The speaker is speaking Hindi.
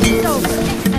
So.